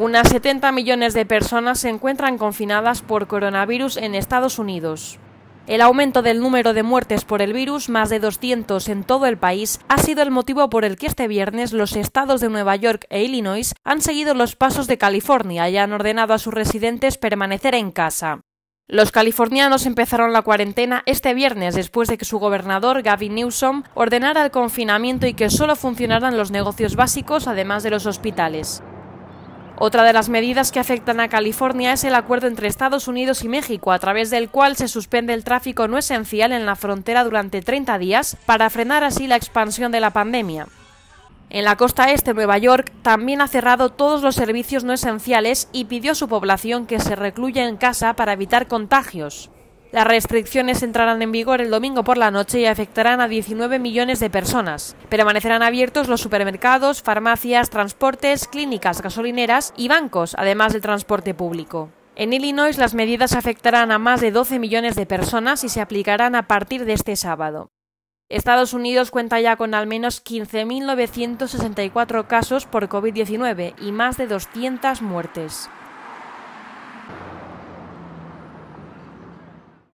Unas 70 millones de personas se encuentran confinadas por coronavirus en Estados Unidos. El aumento del número de muertes por el virus, más de 200 en todo el país, ha sido el motivo por el que este viernes los estados de Nueva York e Illinois han seguido los pasos de California y han ordenado a sus residentes permanecer en casa. Los californianos empezaron la cuarentena este viernes después de que su gobernador, Gavin Newsom, ordenara el confinamiento y que solo funcionaran los negocios básicos, además de los hospitales. Otra de las medidas que afectan a California es el acuerdo entre Estados Unidos y México, a través del cual se suspende el tráfico no esencial en la frontera durante 30 días para frenar así la expansión de la pandemia. En la costa este, Nueva York también ha cerrado todos los servicios no esenciales y pidió a su población que se recluya en casa para evitar contagios. Las restricciones entrarán en vigor el domingo por la noche y afectarán a 19 millones de personas. Permanecerán abiertos los supermercados, farmacias, transportes, clínicas, gasolineras y bancos, además del transporte público. En Illinois las medidas afectarán a más de 12 millones de personas y se aplicarán a partir de este sábado. Estados Unidos cuenta ya con al menos 15.964 casos por COVID-19 y más de 200 muertes.